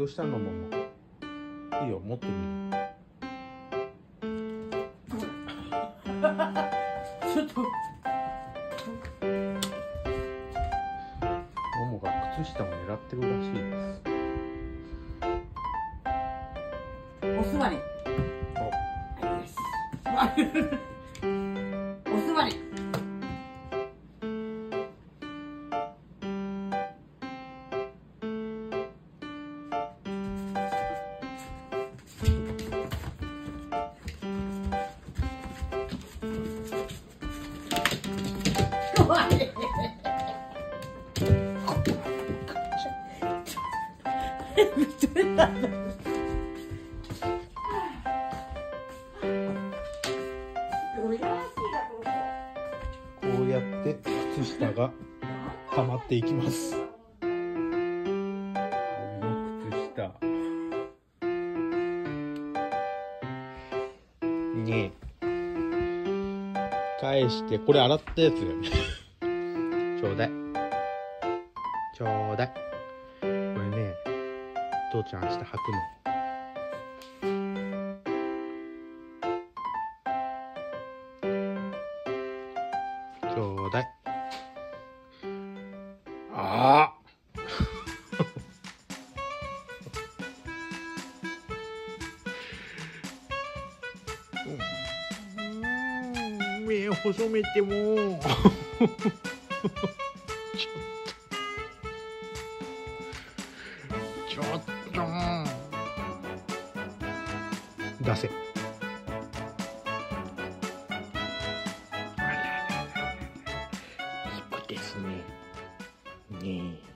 どうしたのもも？いいよ持ってみる。ちょっと。ももが靴下を狙ってるらしいです。お座り。お。はいよしこうやって靴下が溜まっていきます。この靴下。に返してこれ洗ったやつだよね。ちょうだい。ちょうだい。これね父ちゃん明日履くの。ちょうだい。ああうん目細めても。ちょっと。ちょっと出せいい子ですね。ねえ